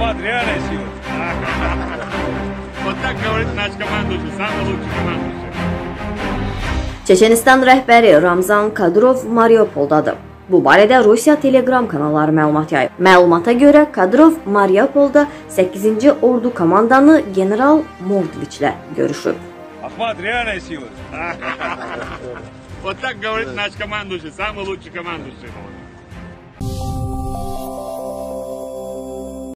Ахмат реальная сила. Вот так говорит наш командующий, самый лучший командующий. Çeçenistan rəhbəri Ramzan Kadyrov Mariupoldadır. Bu barədə Rusiya Telegram kanalları məlumat yayıb. Məlumata görə Kadyrov Mariupolda 8-ci ordu komandanı general Mordviçlə görüşüb. Ахмат реальная сила. Вот так говорит наш командующий, самый лучший командующий.